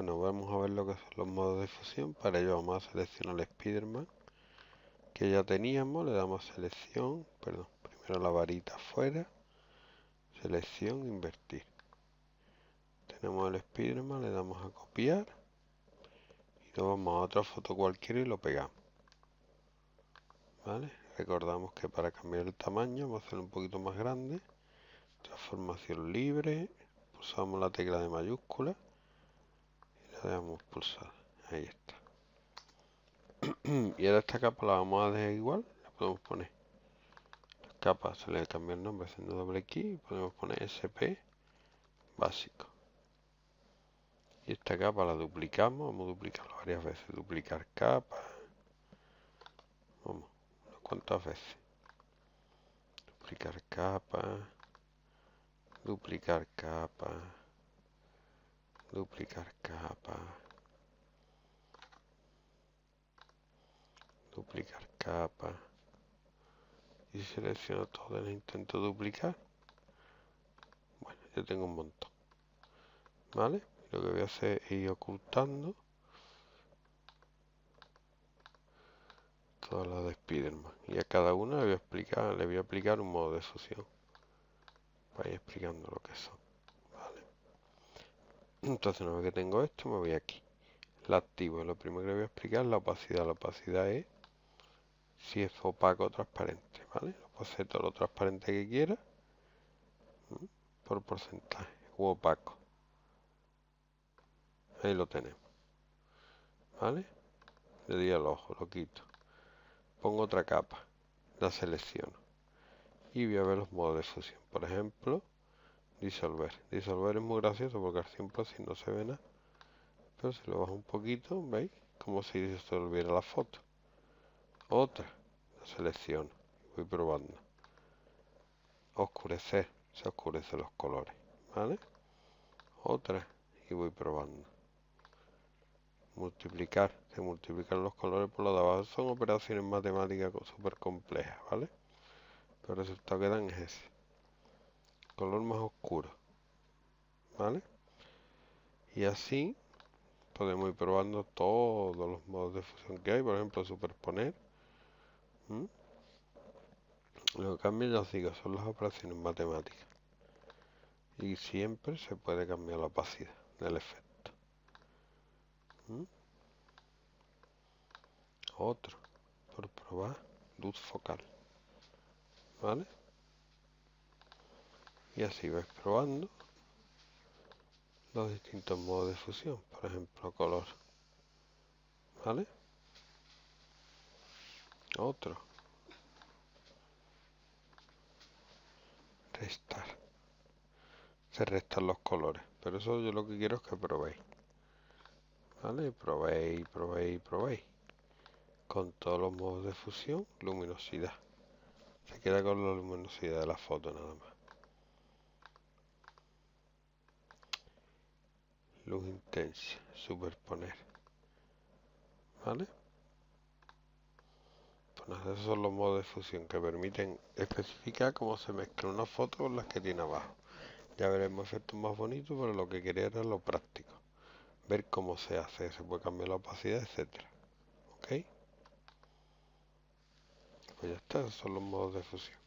Bueno, vamos a ver lo que son los modos de fusión. Para ello vamos a seleccionar el Spiderman que ya teníamos. Le damos selección, perdón, primero la varita afuera, selección, invertir. Tenemos el Spiderman, le damos a copiar y nos vamos a otra foto cualquiera y lo pegamos. ¿Vale? Recordamos que para cambiar el tamaño vamos a hacer un poquito más grande. Transformación libre. Pulsamos la tecla de mayúscula le damos pulsar. Ahí está. y ahora esta capa la vamos a dejar igual. La podemos poner. La capa se le cambia el nombre haciendo doble clic. Podemos poner SP básico. Y esta capa la duplicamos. Vamos a duplicarla varias veces. Duplicar capa. Vamos. ¿Cuántas veces? Duplicar capa. Duplicar capa. Duplicar capa. Duplicar capa. Y selecciono todo el intento duplicar. Bueno, yo tengo un montón. ¿Vale? Lo que voy a hacer es ir ocultando todas las de Spiderman. Y a cada una le voy a explicar, le voy a aplicar un modo de fusión. Para ir explicando lo que son. Entonces una vez que tengo esto me voy aquí. La activo. Lo primero que le voy a explicar es la opacidad. La opacidad es si es opaco o transparente. ¿Vale? Lo puedo hacer todo lo transparente que quiera. Por porcentaje. U opaco. Ahí lo tenemos. ¿Vale? Le di al ojo, lo quito pongo otra capa, la selecciono y voy a ver los modos de fusión. Por ejemplo, disolver. Disolver es muy gracioso porque al 100% no se ve nada. Pero si lo bajo un poquito, ¿veis? Como si disolviera la foto. Otra, la selecciono. Voy probando. Oscurecer. Se oscurecen los colores. ¿Vale? Otra y voy probando multiplicar, se multiplican los colores por los de abajo. Son operaciones matemáticas súper complejas, ¿vale? Pero el resultado que dan es ese. Color más oscuro, ¿vale? Y así podemos ir probando todos los modos de fusión que hay. Por ejemplo, superponer. Lo que cambia, ya os digo, son las operaciones matemáticas. Y siempre se puede cambiar la opacidad del efecto. Otro, por probar, luz focal. ¿Vale? Y así vais probando los distintos modos de fusión. Por ejemplo, color. ¿Vale? Otro. Restar. Se restan los colores. Pero eso yo lo que quiero es que probéis. ¿Vale? Probéis, probéis, probéis. Con todos los modos de fusión, luminosidad. Se queda con la luminosidad de la foto nada más. Luz intensa, superponer. ¿Vale? Pues esos son los modos de fusión que permiten especificar cómo se mezcla una foto con las que tiene abajo. Ya veremos efectos más bonitos, pero lo que quería era lo práctico ver cómo se hace, se puede cambiar la opacidad, etcétera. ¿Ok? Pues ya está, esos son los modos de fusión.